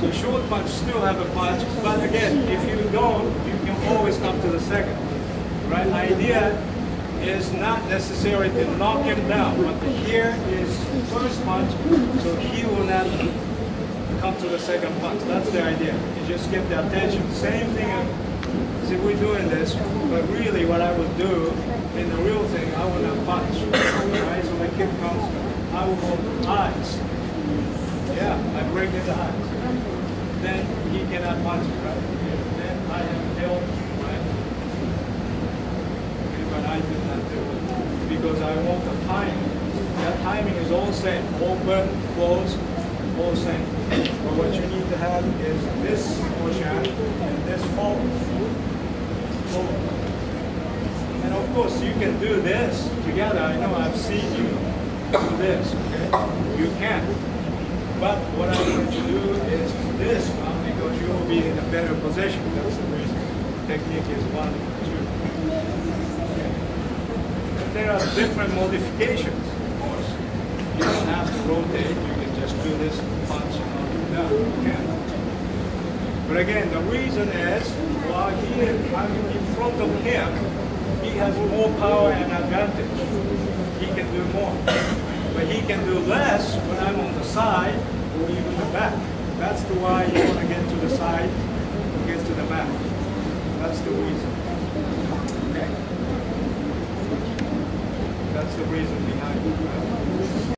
So short punch still have a punch, but again, if you don't, you can always come to the second. Right? Idea is not necessary to knock him down, but here is first punch, so he will not come to the second punch. That's the idea. You just get the attention. Same thing, see, we're doing this, but really what I would do in the real I will go eyes. Yeah, I break his eyes. Then he cannot punch, it, right? Then I have held, right? But I did not do it because I want the timing. That timing is all same. Open, close, all same. But what you need to have is this motion and this forward. Forward. And of course, you can do this together. I know this, okay? You can. But what I'm going to do is this one because you will be in a better position. That's the reason. Technique is one, two. Okay. And there are different modifications, of course. You don't have to rotate. You can just do this punch and. You can. But again, the reason is while he, I'm in front of him, he has more power and advantage. He can do more. But he can do less when I'm on the side or even the back. That's the why you want to get to the side or get to the back. That's the reason. Okay? That's the reason behind it.